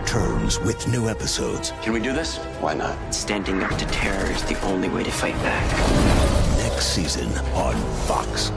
returns with new episodes Can we do this? Why not? Standing up to terror is the only way to fight back. next season on Fox.